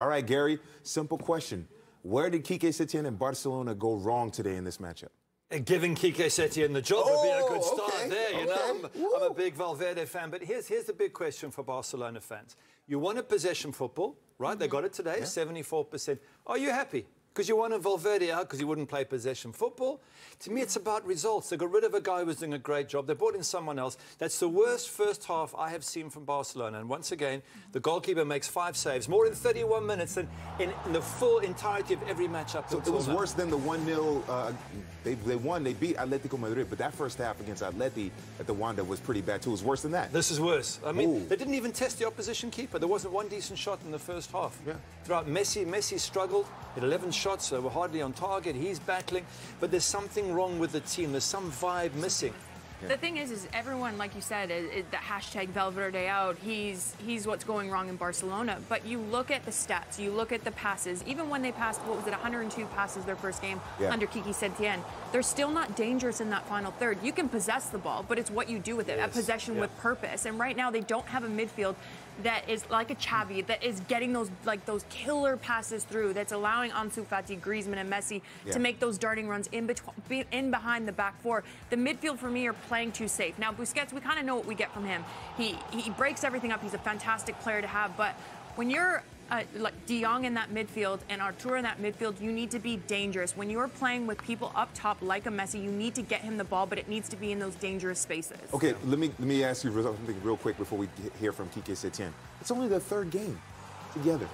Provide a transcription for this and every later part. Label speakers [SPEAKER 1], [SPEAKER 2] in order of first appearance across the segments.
[SPEAKER 1] All right, Gary, simple question. Where did Quique Setien and Barcelona go wrong today in this matchup?
[SPEAKER 2] And giving Quique Setien the job would be a oh, good
[SPEAKER 1] Oh,
[SPEAKER 2] start
[SPEAKER 1] okay,
[SPEAKER 2] there. You
[SPEAKER 1] okay.
[SPEAKER 2] know, I'm, I'm a big Valverde fan, but here's here's the big question for Barcelona fans. You wanted possession football, right? They mm-hmm. got it today, 74%. Are you happy? Because you wanted Valverde out because he wouldn't play possession football. To me, it's about results. They got rid of a guy who was doing a great job. They brought in someone else. That's the worst first half I have seen from Barcelona. And once again, the goalkeeper makes five saves, more in 31 minutes than in, in the full entirety of every match up
[SPEAKER 1] So it was
[SPEAKER 2] now.
[SPEAKER 1] worse than the 1 0. Uh, they, they won, they beat Atletico Madrid, but that first half against Atleti at the Wanda was pretty bad too. It was worse than that.
[SPEAKER 2] This is worse. I mean,
[SPEAKER 1] Ooh.
[SPEAKER 2] they didn't even test the opposition keeper. There wasn't one decent shot in the first half.
[SPEAKER 1] Yeah.
[SPEAKER 2] Throughout Messi, Messi struggled. He had 11 shots. They were hardly on target. He's battling. But there's something wrong with the team. There's some vibe missing.
[SPEAKER 3] The thing is, is everyone, like you said, is, is the hashtag Valverde out. He's he's what's going wrong in Barcelona. But you look at the stats, you look at the passes. Even when they passed, what was it, 102 passes their first game
[SPEAKER 1] Yeah.
[SPEAKER 3] under Quique Setien, they're still not dangerous in that final third. You can possess the ball, but it's what you do with it. A possession
[SPEAKER 2] yeah.
[SPEAKER 3] with purpose. And right now, they don't have a midfield that is like a Xavi mm. that is getting those like those killer passes through. That's allowing Ansu Fati, Griezmann, and Messi to make those darting runs in between, in behind the back four. The midfield for me are playing too safe. Now Busquets, we kind of know what we get from him. He he breaks everything up. He's a fantastic player to have, but when you're uh, like De Jong in that midfield and Arthur in that midfield, you need to be dangerous. When you're playing with people up top like a Messi, you need to get him the ball, but it needs to be in those dangerous spaces.
[SPEAKER 1] Okay, let me let me ask you something real quick before we hear from Quique Setien. It's only their third game together,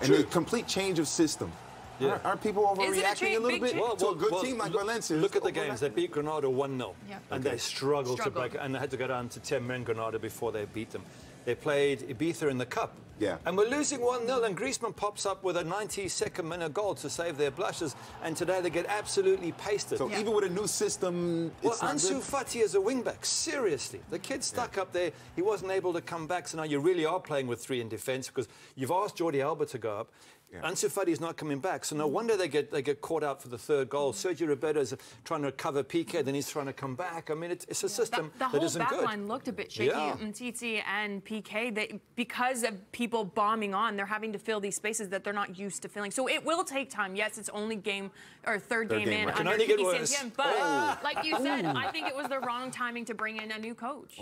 [SPEAKER 1] and
[SPEAKER 2] True.
[SPEAKER 1] a complete change of system.
[SPEAKER 2] Yeah.
[SPEAKER 1] Aren't, aren't people
[SPEAKER 3] Is it a
[SPEAKER 1] overreacting a, little
[SPEAKER 3] big
[SPEAKER 1] bit
[SPEAKER 3] change?
[SPEAKER 1] to a good team like
[SPEAKER 2] look,
[SPEAKER 1] Valencia?
[SPEAKER 2] Look at the games. They beat Granada 1 0.
[SPEAKER 3] Yeah.
[SPEAKER 2] And
[SPEAKER 1] Okay.
[SPEAKER 2] they struggled, to
[SPEAKER 3] Struggled.
[SPEAKER 2] break and they had to go down to 10 men Granada before they beat them. They played Ibiza in the Cup.
[SPEAKER 1] Yeah.
[SPEAKER 2] And we're losing 1 0, and Griezmann pops up with a 92nd minute goal to save their blushes. And today they get absolutely pasted.
[SPEAKER 1] So
[SPEAKER 3] Yeah.
[SPEAKER 1] even with a new system,
[SPEAKER 2] Well,
[SPEAKER 1] it's not
[SPEAKER 2] Ansu
[SPEAKER 1] good.
[SPEAKER 2] Fati as a wingback, seriously. The kid stuck up there. He wasn't able to come back. So now you really are playing with three in defence because you've asked Jordi Alba to go up.
[SPEAKER 1] Yeah.
[SPEAKER 2] Ansu Fati is not coming back. So no wonder they get they get caught out for the third goal. Sergio Roberto is trying to recover Piqué, then he's trying to come back. I mean, it's, it's a system
[SPEAKER 3] the
[SPEAKER 2] that
[SPEAKER 3] whole
[SPEAKER 2] isn't
[SPEAKER 3] back
[SPEAKER 2] good.
[SPEAKER 3] line looked a bit shaky.
[SPEAKER 2] Yeah.
[SPEAKER 3] Umtiti and Piqué, they, because of people bombing on, they're having to fill these spaces that they're not used to filling. So it will take time. Yes, it's only game or third,
[SPEAKER 1] Third
[SPEAKER 3] game,
[SPEAKER 1] game,
[SPEAKER 3] in
[SPEAKER 1] right.
[SPEAKER 3] Under
[SPEAKER 2] only get
[SPEAKER 3] Quique But
[SPEAKER 2] Oh.
[SPEAKER 3] like you said, I think it was the wrong timing to bring in a new coach.